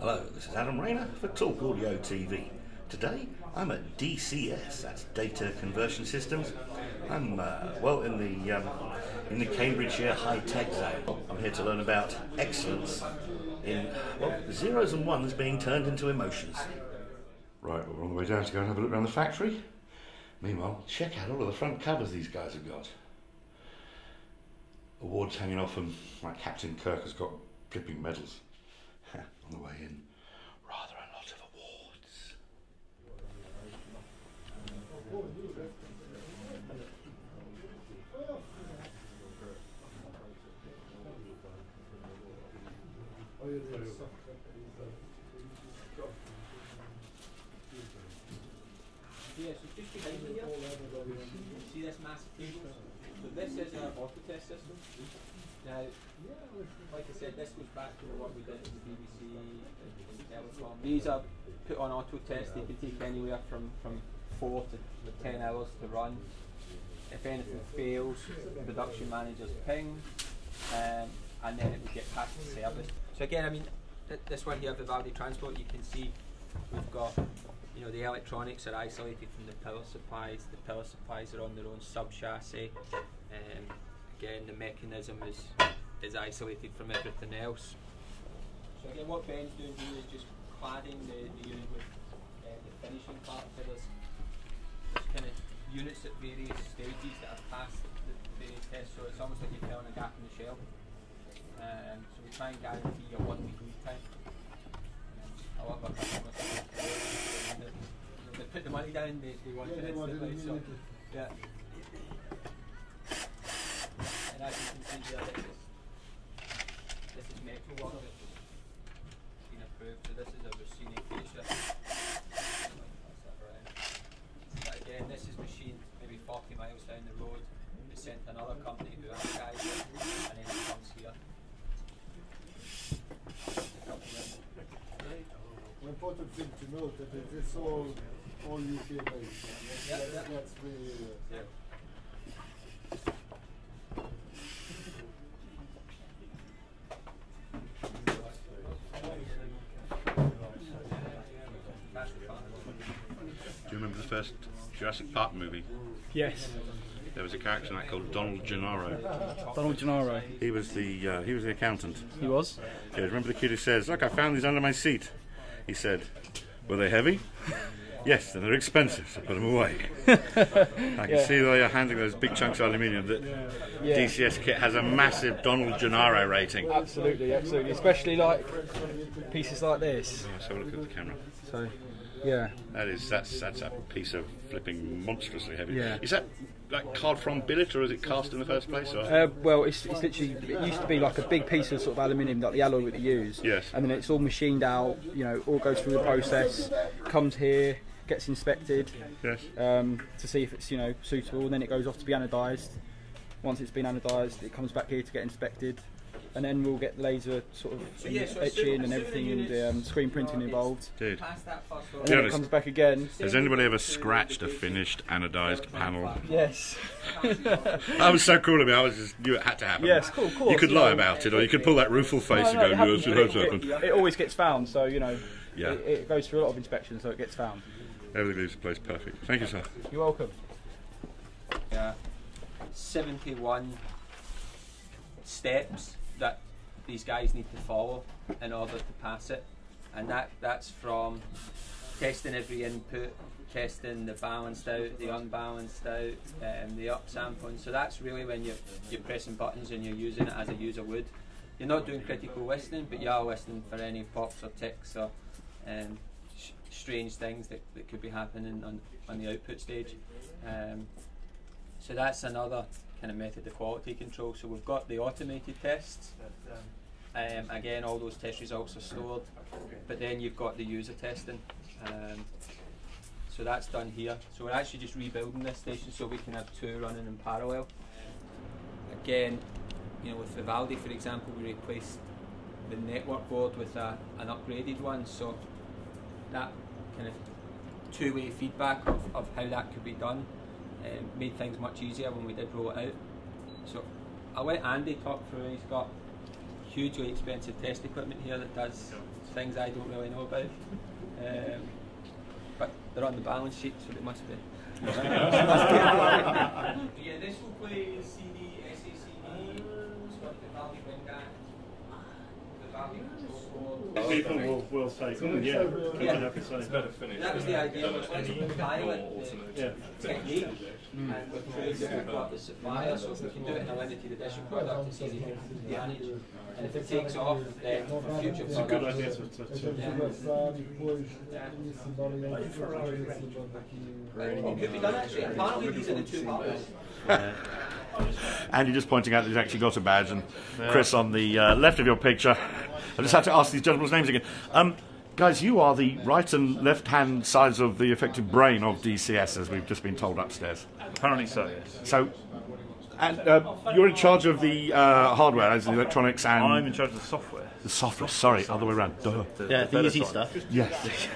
Hello, this is Adam Rayner for Talk Audio TV. Today I'm at DCS, that's Data Conversion Systems. I'm uh, well in the um, in the Cambridgeshire High Tech Zone. I'm here to learn about excellence in well zeros and ones being turned into emotions. Right, we're on the way down to go and have a look around the factory. Meanwhile, check out all of the front covers these guys have got. Awards hanging off them, like Captain Kirk has got flipping medals on the way in. Rather a lot of awards. Yeah, so just behind me here, see this massive table? So this is our auto test system. Now, like I said, this goes back to what we did at the BBC and Telecom. These are put on auto test, they can take anywhere from, from four to ten hours to run. If anything fails, the production managers ping, um, and then it would get passed to service. So again, I mean, th- this one here, the Vivaldi Transport, you can see we've got, you know, the electronics are isolated from the power supplies. The power supplies are on their own sub chassis. Um, again, the mechanism is is isolated from everything else. So again, what Ben's doing here is just cladding the, the unit with uh, the finishing part. So there's, there's kind of units at various stages that have passed the various tests. So it's almost like you're filling a gap in the shell. Um, so we try and guarantee a one week lead time. Um, customers they, they put the money down, they, they want it instantly. So, yeah. And as you can see here, this is, this is metal work that's been approved. So this is a Rossini fascia. But again, this is machined maybe 40 miles down the road. It's sent to another company who analyse it, and then it comes here. An important thing to note that it is all all UK based. Yeah, That's, yeah. that's really uh, Yeah. Do you remember the first Jurassic Park movie? Yes, There was a character in that called Donald Gennaro. Donald Gennaro. He was the uh, he was the accountant. He was. Yeah, remember the kid who says, "Look, I found these under my seat." He said, "Were they heavy?" yes, and they're expensive, so put them away. I can Yeah. see the way you're handling those big chunks of aluminium. That Yeah. DCS kit has a massive Donald Gennaro rating. Absolutely, absolutely. Especially like pieces like this. Have a look at the camera. So, yeah. That is that's that's a piece of flipping monstrously heavy. Yeah. Is that like card from billet or is it cast in the first place? Or? Uh, well, it's, it's literally it used to be like a big piece of sort of aluminium, like the alloy that you use. Yes. And then it's all machined out. You know, all goes through the process, comes here, gets inspected yes. um, to see if it's you know suitable, and then it goes off to be anodised. Once it's been anodised, it comes back here to get inspected, and then we'll get laser sort of yeah, so etching assuming- and everything, the and units um, screen printing involved. Dude. Past that first And order. then it comes back again. Has anybody ever scratched a finished anodized panel? Yes. That was so cool of me. I was just knew it had to happen. Yes, cool, of course, You could lie about it, or you could pull that rueful face No, no, it and go, happens, "Yes, it but it, happened." it, it always gets found, so you know, Yeah. it, it goes through a lot of inspections, so it gets found. Everything leaves the place perfect. Thank you, sir. You're welcome. Yeah. 71 steps that these guys need to follow in order to pass it. And that, that's from testing every input, testing the balanced out, the unbalanced out, um, the upsampling. So that's really when you're, you're pressing buttons and you're using it as a user would. You're not doing critical listening, but you are listening for any pops or ticks or um, strange things that, that could be happening on, on the output stage. Um, so that's another kind of method of quality control. So we've got the automated tests. Um, again, all those test results are stored, but then you've got the user testing. Um, so that's done here. So we're actually just rebuilding this station so we can have two running in parallel. Again, you know, with Vivaldi, for example, we replaced the network board with a, an upgraded one. So that kind of two-way feedback of, of how that could be done um, made things much easier when we did roll it out. So I'll let Andy talk through. He's got hugely expensive test equipment here that does things I don't really know about. Um, but they're on the balance sheet, so they must be. yeah, this will play CD, SACD, it's got the Valley Wingat, the Valley Control Board. People will, will take on, yeah. Yeah. I'd have to say. That was the idea, was let's pilot the Yeah. technique and with prove that we've got the supplier, so if we can do it in a limited edition product, it's easy to manage. And if it takes off, then for future It's a good products. idea to, to, to Yeah. Conversar depois esse variante It could be done actually, apparently these are the two models. Andy just pointing out that he's actually got a badge, and Chris on the uh, left of your picture. I just had to ask these gentlemen's names again. Um, guys, you are the right and left hand sides of the effective brain of DCS, as we've just been told upstairs. Apparently so, yes. So, and uh, you're in charge of the uh, hardware, as the electronics and I'm in charge of the software. the software. Sorry, other way around. Duh. Yeah, the better easy stuff. Yes.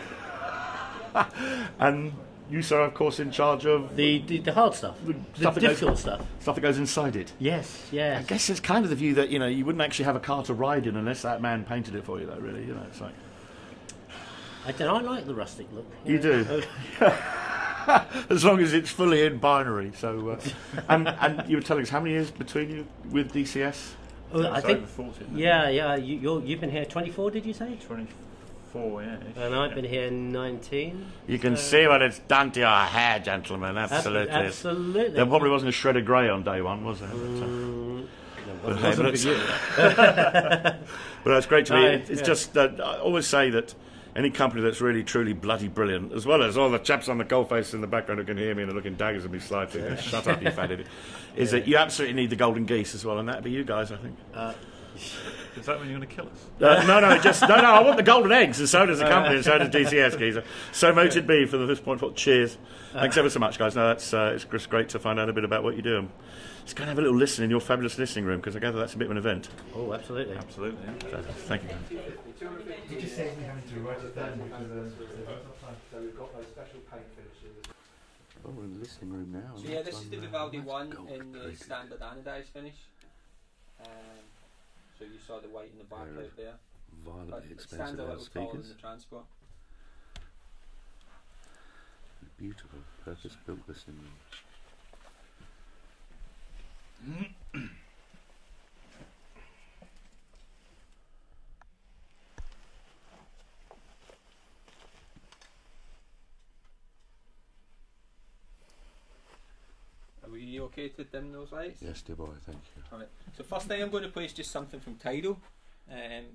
and you, sir, of course, in charge of The, the, the hard stuff. The, stuff that goes- difficult stuff. stuff that goes inside it. Yes, yes. I guess it's kind of the view that you know you wouldn't actually have a car to ride in unless that man painted it for you, though. Really, you know, it's like I don't know, I like the rustic look. you do. as long as it's fully in binary. So, uh, and and you were telling us how many years between you with DCS? Oh, I think, over 40. yeah, yeah, you, you're, you've been here 24, did you say? 24, yeah. And I've been here 19. You can see what it's done to your hair, gentlemen. Ab- Absolutely. Absolutely. There probably wasn't a shred of grey on day one, was there? But, uh, Mm, but, no, hey, wasn't but for you. it's, but it's great to No, be. It's yeah. just that I always say that any company that's really truly bloody brilliant, as well as all the chaps on the coalface in the background who can hear me and are looking daggers at me slightly, shut up, you fat idiot, is that you absolutely need the golden geese as well, and that'd be you guys, I think. Is that when you're going to kill us? Uh, no, no, just no, no. I want the golden eggs, and so does the company, and so does DCS, geezer. So moted be for the this point. Cheers. Thanks ever so much, guys. No, that's uh, it's just great to find out a bit about what you do. Let's go and have a little listen in your fabulous listening room because I gather that's a bit of an event. Oh, absolutely. Absolutely. yeah. So, thank you. Oh, we're in the listening room now. So yeah, this is the Vivaldi one in the standard anodized finish. Um, so you saw the white in the back Very out there. But Violently it stands a little taller than speakers. the transport. Beautiful, purpose-built listening room. Mm-hmm. We okay to dim those lights? Yes, dear boy, thank you. Alright. So first thing I'm going to play is just something from Tidal. Um,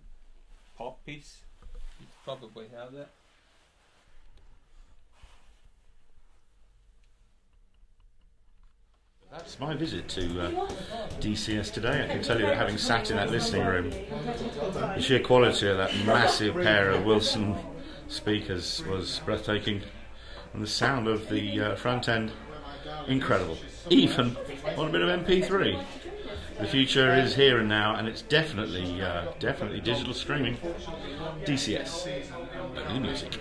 pop piece. You've probably heard it. That's my visit to uh, DCS today. I can tell you that having sat in that listening room, the sheer quality of that massive pair of Wilson speakers was breathtaking, and the sound of the uh, front end incredible. Even on a bit of MP3. The future is here and now, and it's definitely, uh, definitely digital streaming. DCS, only music.